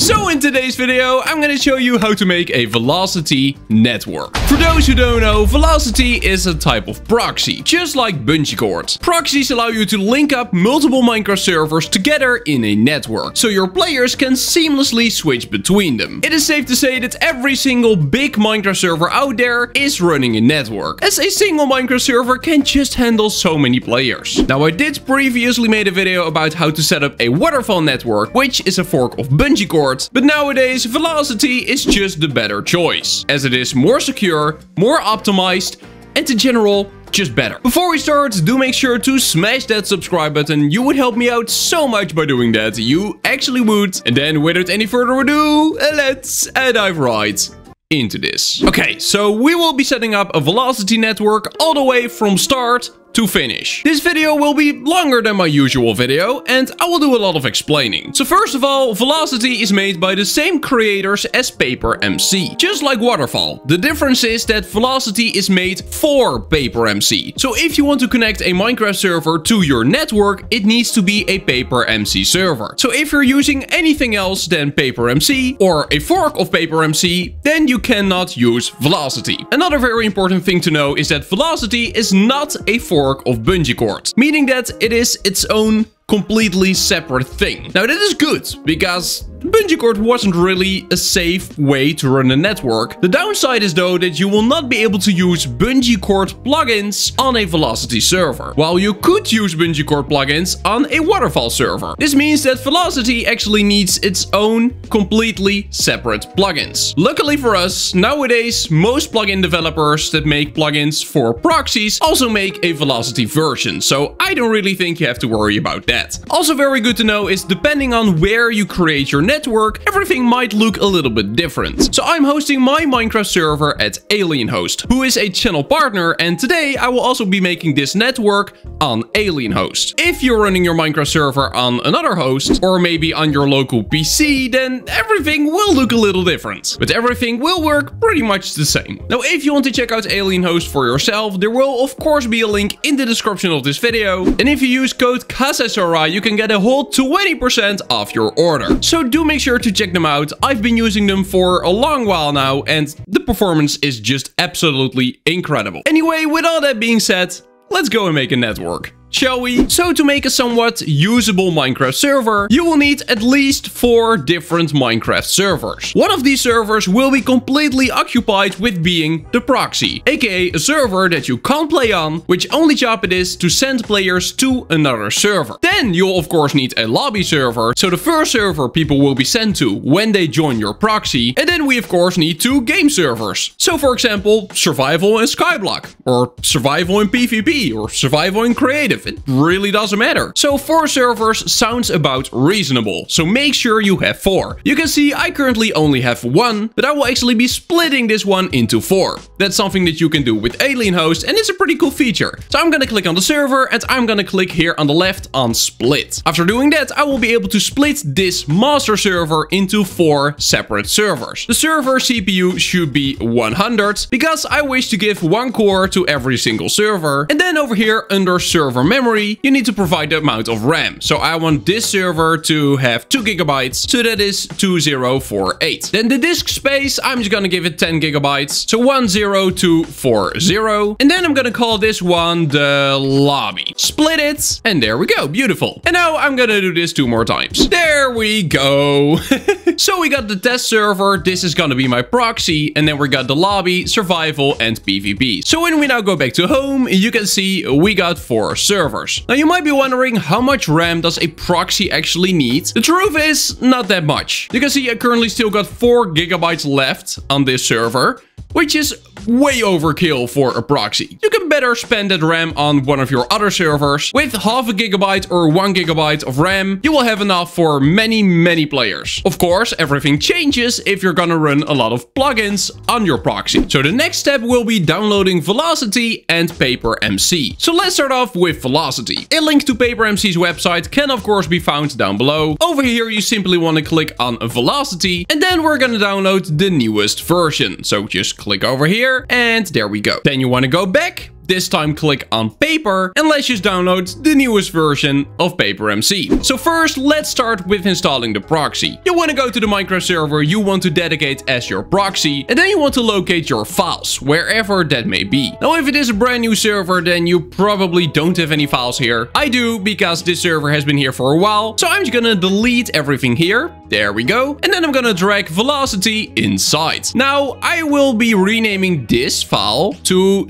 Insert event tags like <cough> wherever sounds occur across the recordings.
So in today's video, I'm gonna show you how to make a Velocity network. For those who don't know, Velocity is a type of proxy, just like BungeeCords. Proxies allow you to link up multiple Minecraft servers together in a network, so your players can seamlessly switch between them. It is safe to say that every single big Minecraft server out there is running a network, as a single Minecraft server can just handle so many players. Now I did previously made a video about how to set up a waterfall network, which is a fork of bungee but nowadays Velocity is just the better choice, as it is more secure, more optimized, and in general, just better. Before we start, do make sure to smash that subscribe button. You would help me out so much by doing that. You actually would. And then without any further ado, let's dive right into this. Okay, so we will be setting up a velocity network all the way from start to finish. This video will be longer than my usual video and I will do a lot of explaining. So first of all, Velocity is made by the same creators as Paper MC, just like Waterfall. The difference is that Velocity is made for Paper MC. So if you want to connect a Minecraft server to your network, it needs to be a Paper MC server. So if you're using anything else than Paper MC or a fork of Paper MC, then you cannot use Velocity. Another very important thing to know is that Velocity is not a fork fork of BungeeCord, meaning that it is its own completely separate thing. Now that is good, because BungeeCord wasn't really a safe way to run a network. The downside is though that you will not be able to use BungeeCord plugins on a Velocity server, while you could use BungeeCord plugins on a Waterfall server. This means that Velocity actually needs its own completely separate plugins. Luckily for us, nowadays most plugin developers that make plugins for proxies also make a Velocity version, so I don't really think you have to worry about that. Also very good to know is depending on where you create your network, everything might look a little bit different. So I'm hosting my Minecraft server at Alienhost, who is a channel partner, and today I will also be making this network on Alienhost. If you're running your Minecraft server on another host, or maybe on your local PC, then everything will look a little different. But everything will work pretty much the same. Now, if you want to check out Alienhost for yourself, there will of course be a link in the description of this video. And if you use code KASAISORA, you can get a whole 20% off your order. So do make sure to check them out. I've been using them for a long while now and the performance is just absolutely incredible. Anyway, with all that being said, let's go and make a network shall we? So to make a somewhat usable Minecraft server, you will need at least four different Minecraft servers. One of these servers will be completely occupied with being the proxy, aka a server that you can't play on, which only job it is to send players to another server. Then you'll of course need a lobby server, so the first server people will be sent to when they join your proxy, and then we of course need two game servers. So for example, survival and skyblock, or survival and PvP, or survival and creative, it really doesn't matter. So four servers sounds about reasonable, so make sure you have four. You can see I currently only have one, but I will actually be splitting this one into four. That's something that you can do with Alien Host and it's a pretty cool feature. So I'm gonna click on the server and I'm gonna click here on the left on split. After doing that, I will be able to split this master server into four separate servers. The server CPU should be 100 because I wish to give one core to every single server. And then over here under server memory, you need to provide the amount of RAM. So I want this server to have 2 gigabytes, so that is 2048. Then the disk space, I'm just gonna give it 10 gigabytes, so 10240. And then I'm gonna call this one the lobby. Split it, and there we go, beautiful. And now I'm gonna do this two more times. There we go. <laughs> so we got the test server, this is gonna be my proxy, and then we got the lobby, survival, and PvP. So when we now go back to home, you can see we got four servers. Now you might be wondering how much RAM does a proxy actually need? The truth is not that much. You can see I currently still got 4 gigabytes left on this server which is way overkill for a proxy. You can better spend that RAM on one of your other servers. With half a gigabyte or one gigabyte of RAM, you will have enough for many, many players. Of course, everything changes if you're gonna run a lot of plugins on your proxy. So the next step will be downloading Velocity and PaperMC. So let's start off with Velocity. A link to PaperMC's website can of course be found down below. Over here, you simply want to click on Velocity and then we're gonna download the newest version. So just click over here and there we go. Then you want to go back this time click on paper and let's just download the newest version of PaperMC. So first, let's start with installing the proxy. You want to go to the Minecraft server you want to dedicate as your proxy and then you want to locate your files, wherever that may be. Now if it is a brand new server, then you probably don't have any files here. I do because this server has been here for a while, so I'm just gonna delete everything here. There we go. And then I'm gonna drag velocity inside. Now I will be renaming this file to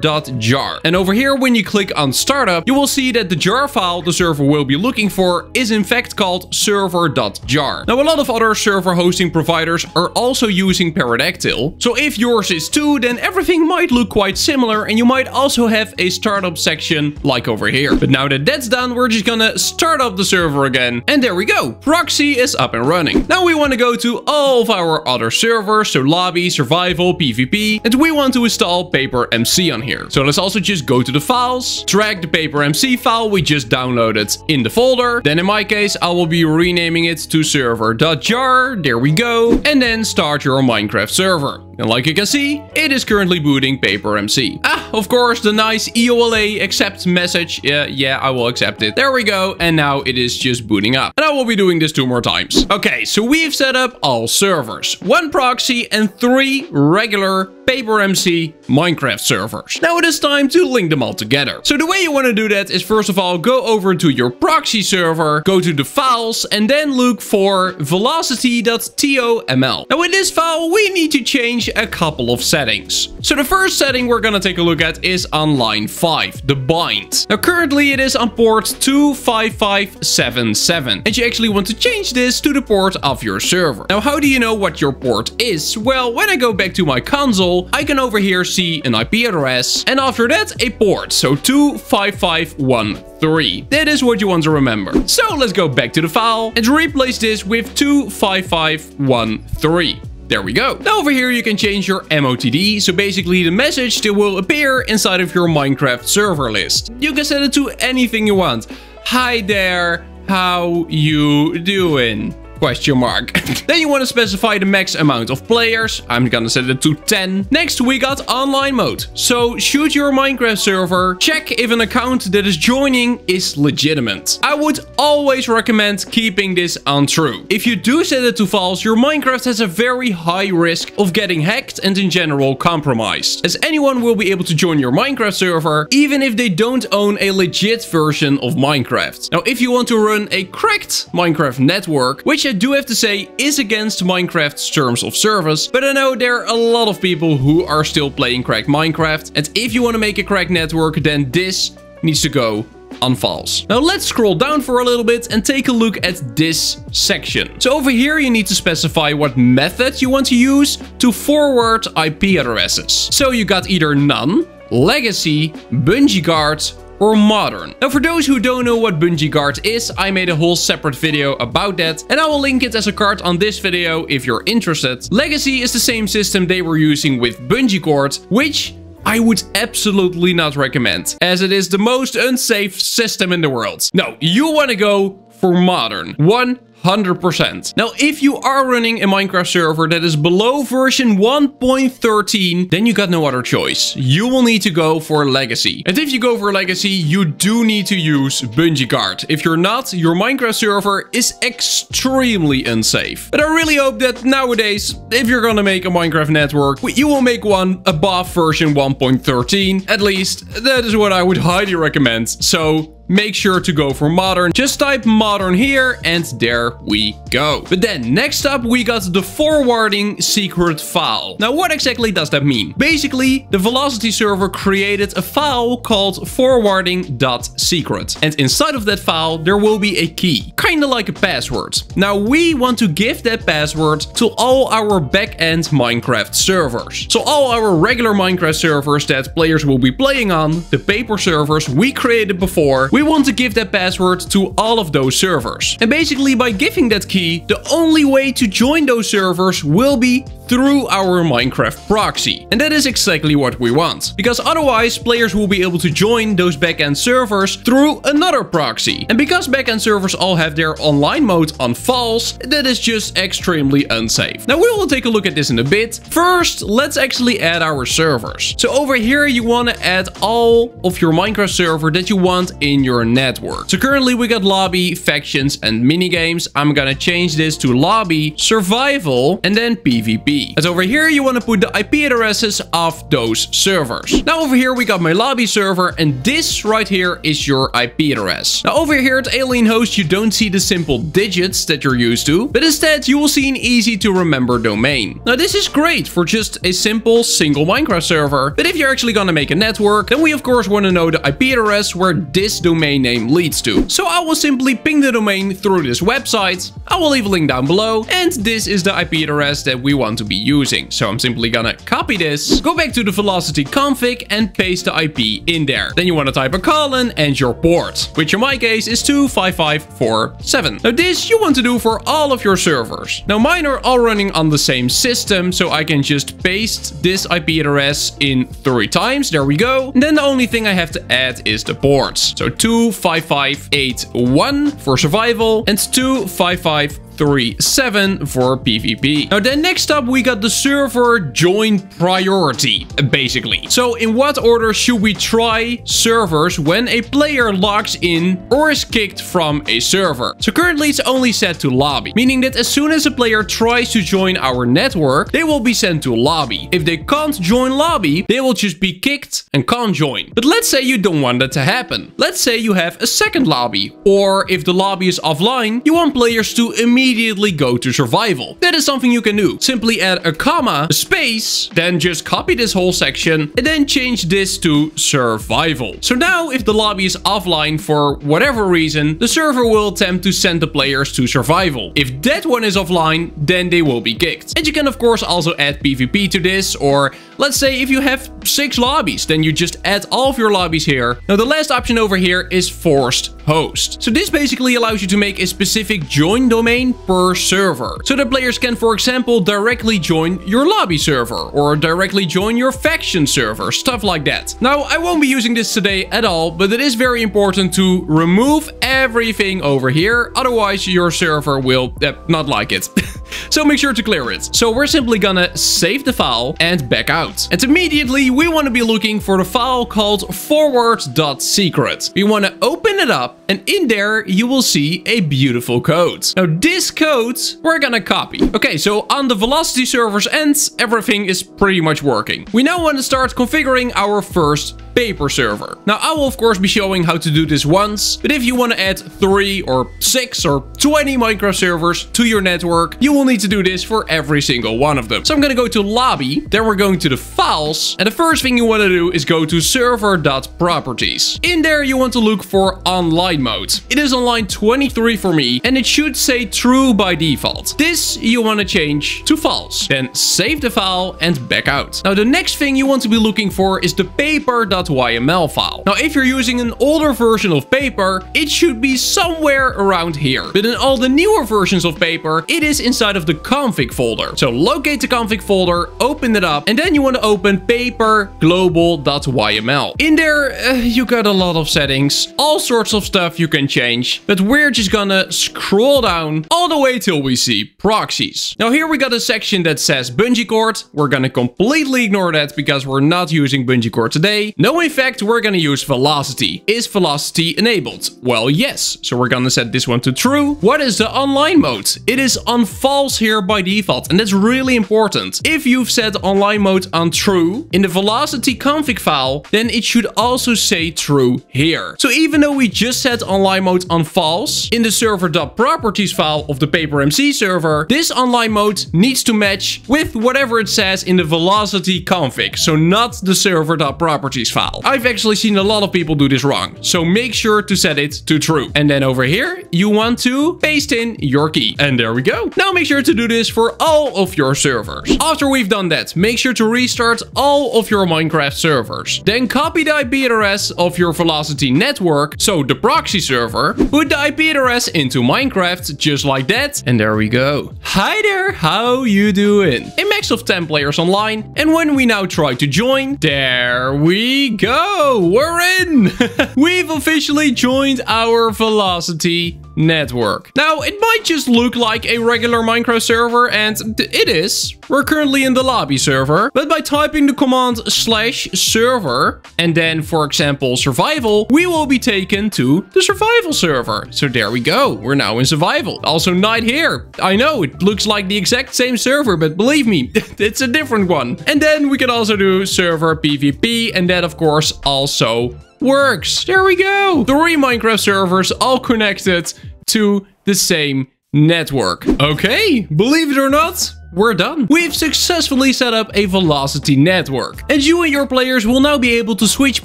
server.jar. And over here, when you click on startup, you will see that the jar file the server will be looking for is in fact called server.jar. Now a lot of other server hosting providers are also using Pterodactyl. So if yours is too, then everything might look quite similar and you might also have a startup section like over here. But now that that's done, we're just gonna start up the server again. And there we go. Proxy is up and running. Now we want to go to all of our other servers, so lobby, survival, PvP, and we want to install PaperMC on here. So let's also just go to the files, drag the PaperMC file we just downloaded in the folder. Then in my case, I will be renaming it to server.jar. There we go. And then start your Minecraft server. And like you can see, it is currently booting PaperMC. Ah, of course, the nice EULA accept message. Yeah, yeah, I will accept it. There we go. And now it is just booting up. And I will be doing this two more times. Okay, so we've set up all servers. One proxy and three regular PaperMC Minecraft servers. Now it is time to link them all together. So the way you want to do that is first of all, go over to your proxy server, go to the files, and then look for velocity.toml. Now in this file, we need to change a couple of settings. So the first setting we're gonna take a look at is on line 5, the bind. Now currently it is on port 25577 and you actually want to change this to the port of your server. Now how do you know what your port is? Well, when I go back to my console, I can over here see an IP address and after that a port, so 25513. That is what you want to remember. So let's go back to the file and replace this with 25513. There we go. Now over here you can change your MOTD, so basically the message that will appear inside of your Minecraft server list. You can set it to anything you want. Hi there, how you doing? Question mark. <laughs> then you want to specify the max amount of players. I'm gonna set it to 10. Next, we got online mode. So shoot your Minecraft server, check if an account that is joining is legitimate. I would always recommend keeping this on true. If you do set it to false, your Minecraft has a very high risk of getting hacked and in general compromised. As anyone will be able to join your Minecraft server, even if they don't own a legit version of Minecraft. Now, if you want to run a cracked Minecraft network, which I do have to say is against Minecraft's terms of service, but I know there are a lot of people who are still playing cracked Minecraft, and if you want to make a cracked network, then this needs to go on false. Now let's scroll down for a little bit and take a look at this section. So over here you need to specify what method you want to use to forward IP addresses. So you got either none, legacy, BungeeGuard, or modern. Now for those who don't know what BungeeGuard is, I made a whole separate video about that and I will link it as a card on this video if you're interested. Legacy is the same system they were using with BungeeCord, which I would absolutely not recommend, as it is the most unsafe system in the world. No, you want to go for modern. One 100%. Now, if you are running a Minecraft server that is below version 1.13, then you got no other choice. You will need to go for Legacy. And if you go for Legacy, you do need to use BungeeGuard. If you're not, your Minecraft server is extremely unsafe. But I really hope that nowadays, if you're gonna make a Minecraft network, you will make one above version 1.13. At least, that is what I would highly recommend. So make sure to go for modern. Just type modern here and there we go. But then next up we got the forwarding secret file. Now what exactly does that mean? Basically the Velocity server created a file called forwarding.secret and inside of that file there will be a key, kind of like a password. Now we want to give that password to all our backend Minecraft servers. So all our regular Minecraft servers that players will be playing on, the paper servers we created before, we we want to give that password to all of those servers. And basically by giving that key, the only way to join those servers will be through our Minecraft proxy. And that is exactly what we want. Because otherwise, players will be able to join those backend servers through another proxy. And because backend servers all have their online mode on false, that is just extremely unsafe. Now we will take a look at this in a bit. First, let's actually add our servers. So over here, you want to add all of your Minecraft server that you want in your network. So currently we got lobby, factions, and minigames. I'm gonna change this to lobby, survival, and then PvP. As over here, you want to put the IP addresses of those servers. Now over here, we got my lobby server, and this right here is your IP address. Now over here at Alienhost, you don't see the simple digits that you're used to, but instead you will see an easy to remember domain. Now this is great for just a simple single Minecraft server, but if you're actually gonna make a network, then we of course want to know the IP address where this domain name leads to. So I will simply ping the domain through this website. I will leave a link down below, and this is the IP address that we want to be using. So I'm simply gonna copy this, go back to the velocity config and paste the IP in there. Then you want to type a colon and your port, which in my case is 25547. Now this you want to do for all of your servers. Now mine are all running on the same system, so I can just paste this IP address in three times. There we go. And then the only thing I have to add is the ports. So 25581 for survival and 255 7 for PvP. Now then next up we got the server join priority, basically. So in what order should we try servers when a player logs in or is kicked from a server? So currently it's only set to lobby, meaning that as soon as a player tries to join our network, they will be sent to lobby. If they can't join lobby, they will just be kicked and can't join. But let's say you don't want that to happen. Let's say you have a second lobby, or if the lobby is offline, you want players to immediately immediately go to survival. That is something you can do. Simply add a comma, a space, then just copy this whole section and then change this to survival. So now if the lobby is offline for whatever reason, the server will attempt to send the players to survival. If that one is offline, then they will be kicked. And you can of course also add PvP to this or let's say if you have six lobbies, then you just add all of your lobbies here. Now the last option over here is forced host. So this basically allows you to make a specific join domain per server. So that players can, for example, directly join your lobby server or directly join your faction server, stuff like that. Now, I won't be using this today at all, but it is very important to remove everything over here. Otherwise, your server will uh, not like it. <laughs> so make sure to clear it. So we're simply gonna save the file and back out. And immediately we want to be looking for the file called forward.secret. We want to open it up and in there you will see a beautiful code. Now this code we're gonna copy. Okay, so on the velocity server's end, everything is pretty much working. We now want to start configuring our first paper server. Now, I will of course be showing how to do this once, but if you want to add 3 or 6 or 20 Minecraft servers to your network, you will need to do this for every single one of them. So I'm going to go to lobby, then we're going to the files, and the first thing you want to do is go to server.properties. In there, you want to look for online mode. It is on line 23 for me, and it should say true by default. This you want to change to false. Then save the file and back out. Now, the next thing you want to be looking for is the paper.properties .yml file. Now, if you're using an older version of Paper, it should be somewhere around here. But in all the newer versions of Paper, it is inside of the config folder. So locate the config folder, open it up, and then you want to open paper global.yml. In there, uh, you got a lot of settings, all sorts of stuff you can change, but we're just gonna scroll down all the way till we see proxies. Now here we got a section that says BungeeCord. We're gonna completely ignore that because we're not using BungeeCord today. No, in fact, we're gonna use velocity. Is velocity enabled? Well, yes. So we're gonna set this one to true. What is the online mode? It is on false here by default, and that's really important. If you've set online mode on true in the velocity config file, then it should also say true here. So even though we just set online mode on false in the server.properties file of the PaperMC server, this online mode needs to match with whatever it says in the velocity config. So not the server.properties file file. I've actually seen a lot of people do this wrong, so make sure to set it to true. And then over here, you want to paste in your key. And there we go. Now make sure to do this for all of your servers. After we've done that, make sure to restart all of your Minecraft servers. Then copy the IP address of your Velocity network, so the proxy server, put the IP address into Minecraft just like that. And there we go. Hi there, how you doing? A max of 10 players online. And when we now try to join, there we go. We're in. <laughs> We've officially joined our Velocity network. Now, it might just look like a regular Minecraft server, and it is. We're currently in the lobby server, but by typing the command slash server, and then, for example, survival, we will be taken to the survival server. So there we go. We're now in survival. Also night here. I know, it looks like the exact same server, but believe me, <laughs> it's a different one. And then we can also do server PvP, and that, of course, also works. There we go. Three Minecraft servers all connected to the same network. Okay, believe it or not, we're done. We've successfully set up a velocity network. And you and your players will now be able to switch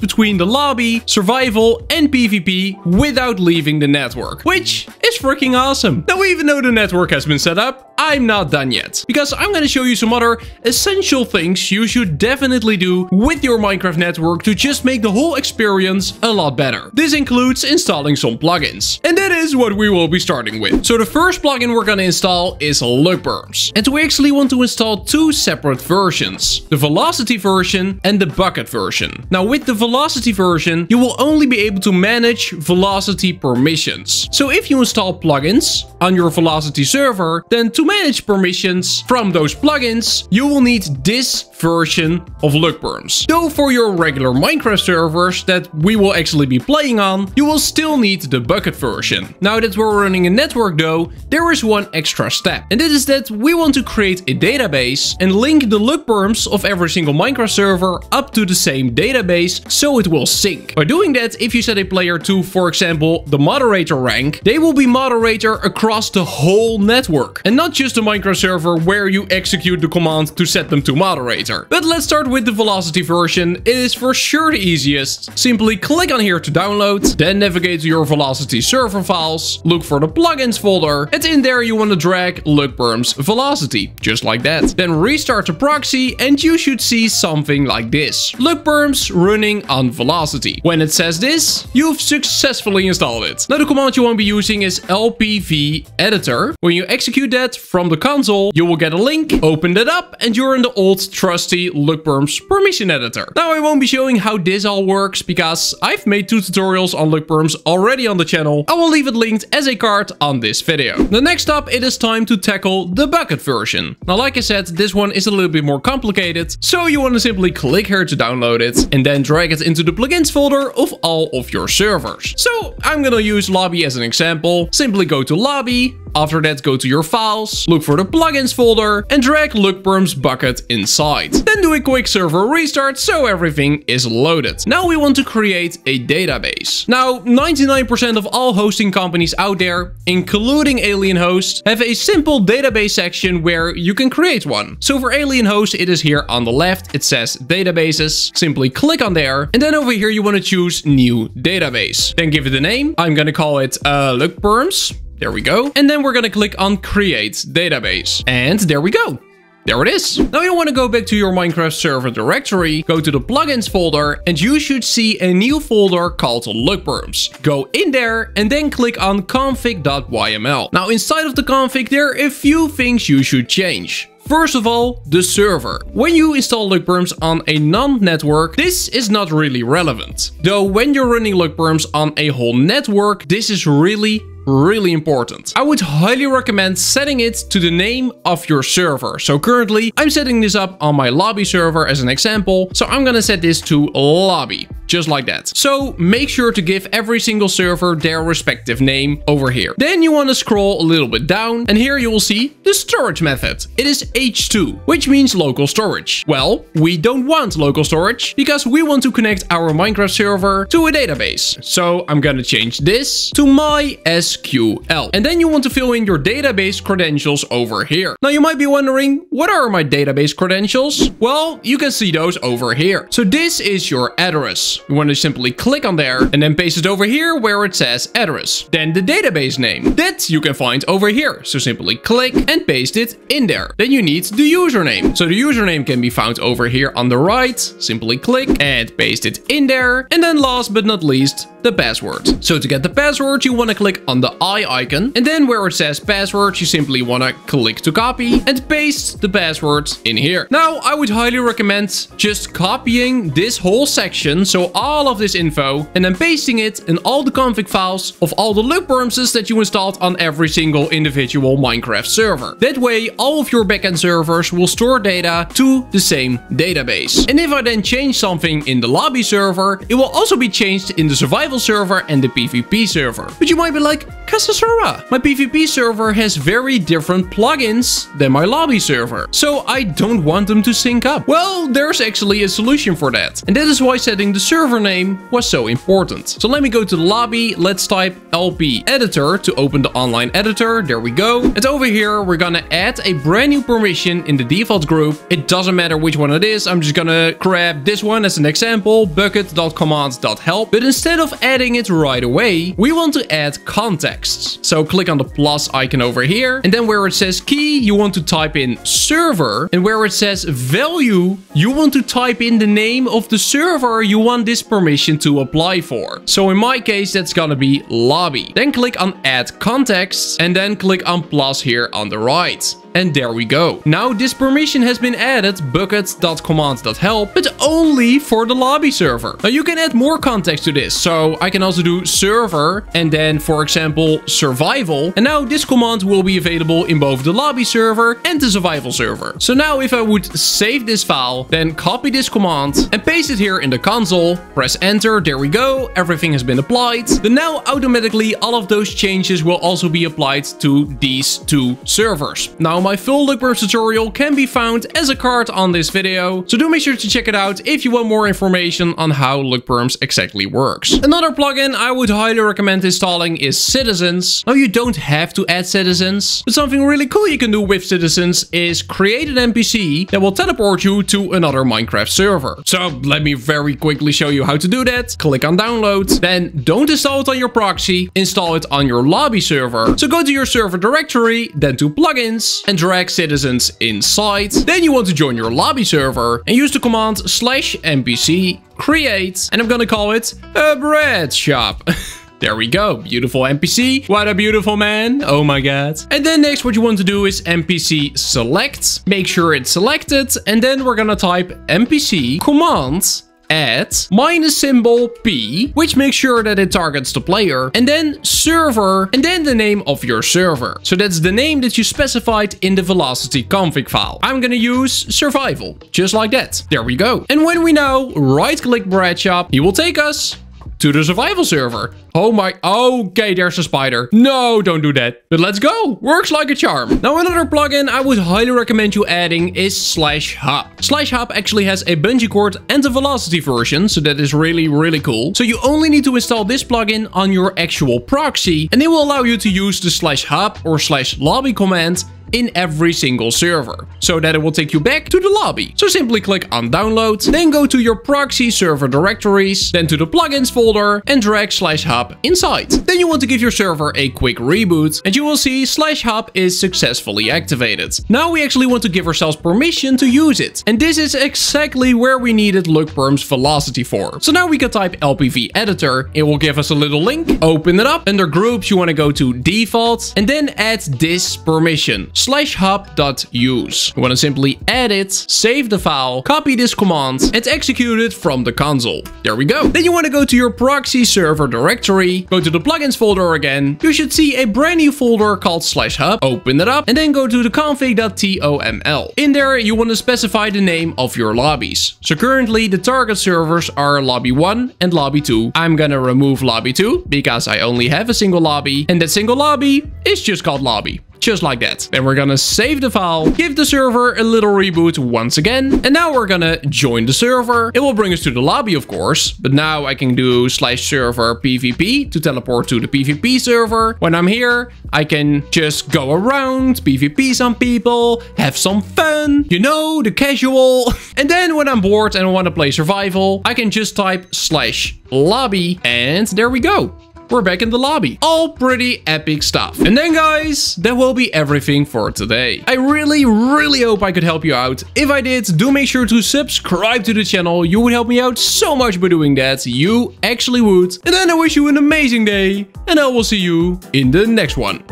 between the lobby, survival and PvP without leaving the network, which is freaking awesome. Now even though the network has been set up, I'm not done yet. Because I'm gonna show you some other essential things you should definitely do with your Minecraft network to just make the whole experience a lot better. This includes installing some plugins. And that is what we will be starting with. So the first plugin we're gonna install is LuckPerms. And we actually want to install two separate versions. The Velocity version and the Bukkit version. Now with the Velocity version, you will only be able to manage Velocity permissions. So if you install plugins on your Velocity server, then to manage permissions from those plugins, you will need this version of LuckPerms. Though for your regular Minecraft servers that we will actually be playing on, you will still need the Bukkit version. Now that we're running a network though, there is one extra step. And that is that we want to create a database and link the LuckPerms of every single Minecraft server up to the same database so it will sync. By doing that, if you set a player to, for example, the moderator rank, they will be moderator across the whole network. And not just the Minecraft server where you execute the command to set them to moderator. But let's start with the Velocity version. It is for sure the easiest. Simply click on here to download, then navigate to your Velocity server files, look for the plugins folder, and in there you want to drag LuckPerms Velocity, just like that. Then restart the proxy and you should see something like this. LuckPerms running on Velocity. When it says this, you've successfully installed it. Now the command you want to be using is lpv editor. When you execute that from the console, you will get a link, open that up, and you're in the old trusty LuckPerms permission editor. Now I won't be showing how this all works because I've made two tutorials on LuckPerms already on the channel. I will leave it linked as a card on this video. The next up it is time to tackle the Bukkit version. Now like I said this one is a little bit more complicated so you want to simply click here to download it and then drag it into the plugins folder of all of your servers. So I'm gonna use lobby as an example. Simply go to lobby, after that, go to your files, look for the plugins folder and drag LuckPerms Bukkit inside. Then do a quick server restart so everything is loaded. Now we want to create a database. Now, 99% of all hosting companies out there, including Alienhost, have a simple database section where you can create one. So for Alienhost, it is here on the left. It says databases. Simply click on there. And then over here, you want to choose new database. Then give it a name. I'm going to call it uh, LuckPerms. There we go. And then we're gonna click on create database. And there we go. There it is. Now you want to go back to your Minecraft server directory, go to the plugins folder, and you should see a new folder called LuckPerms. Go in there and then click on config.yml. Now inside of the config, there are a few things you should change. First of all, the server. When you install LuckPerms on a non-network, this is not really relevant. Though when you're running LuckPerms on a whole network, this is really really important. I would highly recommend setting it to the name of your server. So currently I'm setting this up on my lobby server as an example. So I'm gonna set this to lobby just like that. So make sure to give every single server their respective name over here. Then you want to scroll a little bit down and here you will see the storage method. It is H2, which means local storage. Well, we don't want local storage because we want to connect our Minecraft server to a database. So I'm gonna change this to MySQL SQL. And then you want to fill in your database credentials over here. Now you might be wondering, what are my database credentials? Well, you can see those over here. So this is your address. You want to simply click on there and then paste it over here where it says address. Then the database name. That you can find over here. So simply click and paste it in there. Then you need the username. So the username can be found over here on the right. Simply click and paste it in there. And then last but not least, the password. So to get the password, you want to click on the eye icon. And then where it says password, you simply want to click to copy and paste the password in here. Now, I would highly recommend just copying this whole section. So all of this info and then pasting it in all the config files of all the LuckPermses that you installed on every single individual Minecraft server. That way, all of your backend servers will store data to the same database. And if I then change something in the lobby server, it will also be changed in the survival server and the PvP server. But you might be like, KasaiSora, my PvP server has very different plugins than my lobby server. So I don't want them to sync up. Well, there's actually a solution for that. And that is why setting the server name was so important. So let me go to the lobby. Let's type LP editor to open the online editor. There we go. And over here, we're gonna add a brand new permission in the default group. It doesn't matter which one it is. I'm just gonna grab this one as an example, bukkit.commands.help. But instead of adding it right away, we want to add contexts. So click on the plus icon over here. And then where it says key, you want to type in server. And where it says value, you want to type in the name of the server you want this permission to apply for. So in my case, that's gonna be lobby. Then click on add contexts and then click on plus here on the right. And there we go. Now this permission has been added, buckets.commands.help, but only for the lobby server. Now you can add more context to this. So I can also do server and then for example survival. And now this command will be available in both the lobby server and the survival server. So now if I would save this file, then copy this command and paste it here in the console, press enter, there we go, everything has been applied. Then now automatically all of those changes will also be applied to these two servers. Now my full LuckPerms tutorial can be found as a card on this video, so do make sure to check it out if you want more information on how LuckPerms exactly works. Another plugin I would highly recommend installing is Citizens. Now you don't have to add citizens, but something really cool you can do with Citizens is create an NPC that will teleport you to another Minecraft server. So let me very quickly show you how to do that. Click on download, then don't install it on your proxy, install it on your lobby server. So go to your server directory, then to plugins, and drag citizens inside. Then you want to join your lobby server and use the command slash npc create and I'm gonna call it a bread shop. <laughs> There we go. Beautiful NPC. What a beautiful man. Oh my god. And then next what you want to do is NPC select. Make sure it's selected. And then we're gonna type NPC command add minus symbol p which makes sure that it targets the player and then server and then the name of your server. So that's the name that you specified in the velocity config file. I'm gonna use survival just like that. There we go. And when we now right click bread shop he will take us to the survival server. Oh my, okay, there's a spider. No, don't do that. But let's go. Works like a charm. Now, another plugin I would highly recommend you adding is SlashHub. Slash Hop actually has a BungeeCord and a velocity version, so that is really, really cool. So you only need to install this plugin on your actual proxy, and it will allow you to use the Slash hub or Slash Lobby command in every single server, so that it will take you back to the lobby. So simply click on download, then go to your proxy server directories, then to the plugins folder and drag slash hub inside. Then you want to give your server a quick reboot and you will see slash hub is successfully activated. Now we actually want to give ourselves permission to use it. And this is exactly where we needed LuckPerms velocity for. So now we can type LPV editor. It will give us a little link. Open it up. Under groups, you want to go to default and then add this permission slash hub.use. You want to simply edit, save the file, copy this command and execute it from the console. There we go. Then you want to go to your proxy server directory, go to the plugins folder again. You should see a brand new folder called slash hub. Open it up and then go to the config.toml. In there, you want to specify the name of your lobbies. So currently the target servers are lobby 1 and lobby 2. I'm gonna remove lobby 2 because I only have a single lobby and that single lobby is just called lobby. Just like that. Then we're gonna save the file, give the server a little reboot once again, and now we're gonna join the server. It will bring us to the lobby, of course, but now I can do slash server PvP to teleport to the PvP server. When I'm here, I can just go around, PvP some people, have some fun, you know, the casual. <laughs> and then when I'm bored and I want to play survival, I can just type slash lobby and there we go we're back in the lobby. All pretty epic stuff. And then guys, that will be everything for today. I really, really hope I could help you out. If I did, do make sure to subscribe to the channel. You would help me out so much by doing that. You actually would. And then I wish you an amazing day. And I will see you in the next one.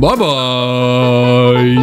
Bye bye.